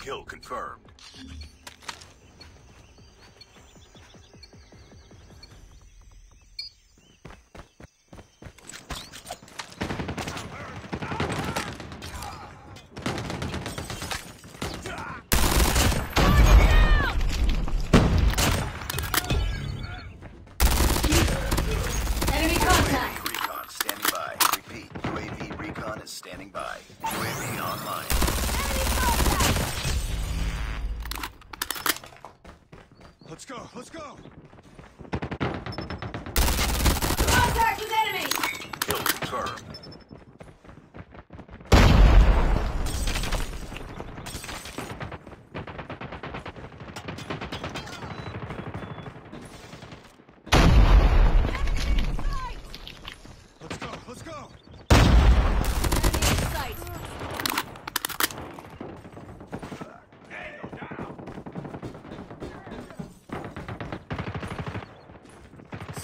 Kill confirmed. Let's go, let's go! Contact with enemy! Building term.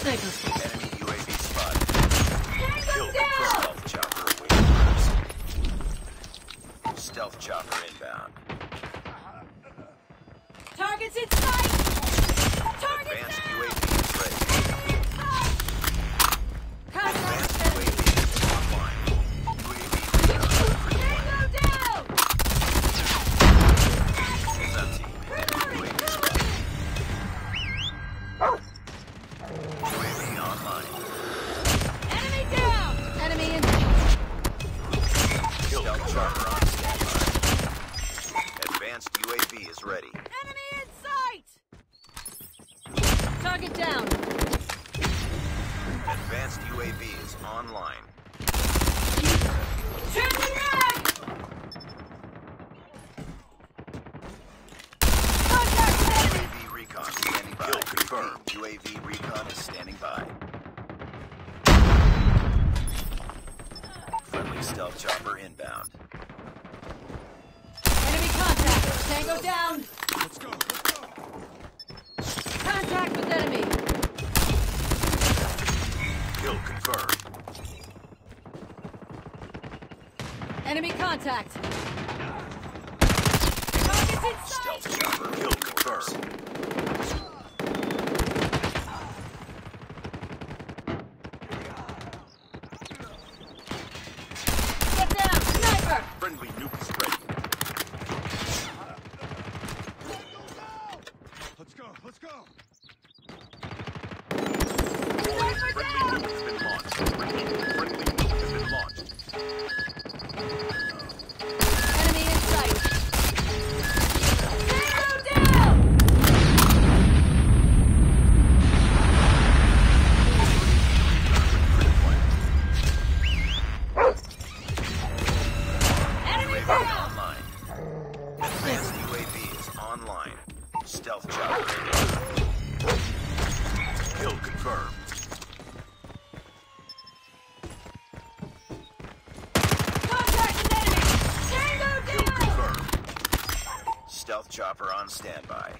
Stealth chopper Stealth chopper inbound. Targets in sight! UAV is ready. Enemy in sight! Target down. Advanced UAV is online. Contact UAV recon standing by. Kill confirmed. UAV recon is standing by. Friendly stealth chopper inbound. Tango down. Let's go. Contact with enemy. Kill confirmed. Enemy contact. Stealth chopper on standby.